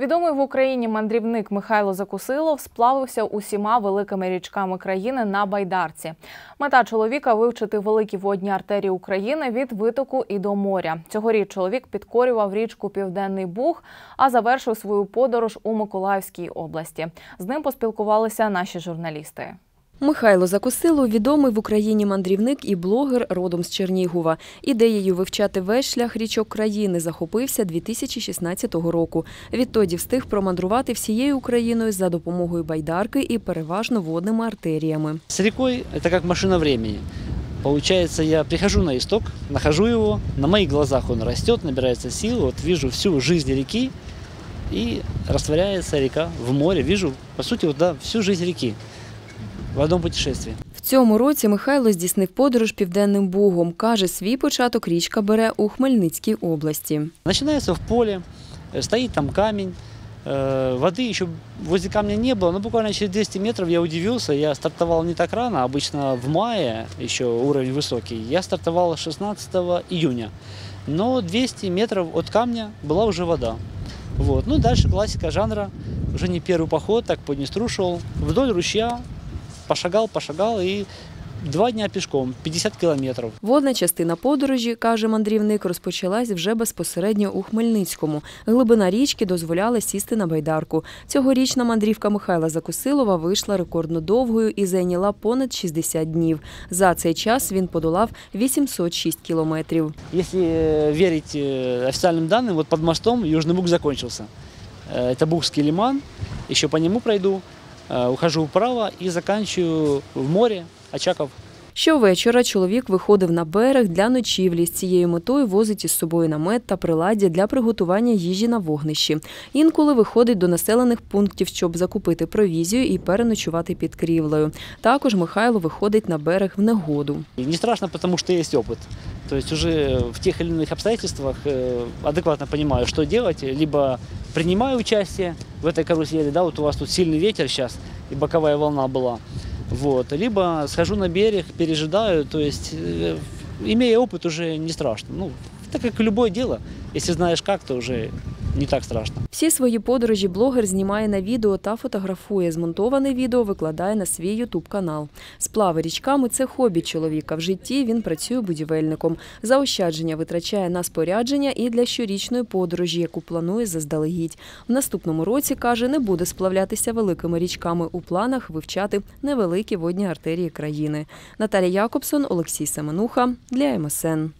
Відомий в Україні мандрівник Михайло Закусилов сплавився усіма великими річками країни на байдарці. Мета чоловіка вивчити великі водні артерії України від витоку і до моря. Цьогоріч чоловік підкорював річку Південний Буг, а завершив свою подорож у Миколаївській області. З ним поспілкувалися наші журналісти. Михайло Закосило – відомий в Україні мандрівник і блогер родом з Чернігова. Ідеєю вивчати весь шлях річок країни захопився 2016 року. Відтоді встиг промандрувати всією Україною за допомогою байдарки і переважно водними артеріями. С рекой это как машина времени. Получается, я прихожу на исток, нахожу его, на моих глазах он растет, набирается сил, вот вижу всю жизнь реки, и растворяется река в море. Вижу, по сути, вот, да, всю жизнь реки в одном путешествии. В цьому році Михайло здійснив подорож Південним Бугом. Каже, свій початок річка бере у Хмельницькій області. Начинается в поле, э, стоит там камень, э, воды еще возле камня не было, но буквально через 200 метров я удивился, я стартовал не так рано, обычно в мае еще уровень высокий, я стартовал 16 июня, но 200 метров от камня была уже вода. Вот. Ну и дальше классика жанра, уже не первый поход, так по Днестру шел, вдоль ручья, пошагал, пошагал и два дня пешком, 50 километров. Водна частина подорожі, каже мандрівник, розпочалась вже безпосередньо у Хмельницькому. Глибина річки дозволяла сісти на байдарку. Цьогорічна мандрівка Михайла Закусилова вийшла рекордно довгою і зайняла понад 60 днів. За цей час він подолав 806 кілометрів. Если э, верить э, официальным данным, вот под мостом Южный Буг закончился. Э, Это Бугский лиман, еще по нему пройду, э, ухожу вправо и заканчиваю в море Очаков. Щовечора чоловік виходив на берег для ночівлі. З цією метою возить із собою намет та приладдя для приготування їжі на вогнищі. Інколи виходить до населених пунктів, щоб закупити провізію і переночувати під крівлею. Також Михайло виходить на берег в негоду. Не страшно, потому что есть опыт. То есть уже в тех или иных обстоятельствах э, адекватно понимаю, что делать. Либо принимаю участие в этой карусели, да, вот у вас тут сильный ветер сейчас, и боковая волна была. Вот. Либо схожу на берег, пережидаю. То есть, э, имея опыт, уже не страшно. Ну, так как любое дело, если знаешь как, то уже не так страшно. Всі свої подорожі блогер знімає на відео та фотографує. Змонтоване відео викладає на свій ютуб канал. Сплави річками це хобі чоловіка. В житті він працює будівельником. Заощадження витрачає на спорядження і для щорічної подорожі, яку планує заздалегідь. В наступному році каже, не буде сплавлятися великими річками. У планах вивчати невеликі водні артерії країни. Наталія Якобсон, Олексій Семенуха для МСН.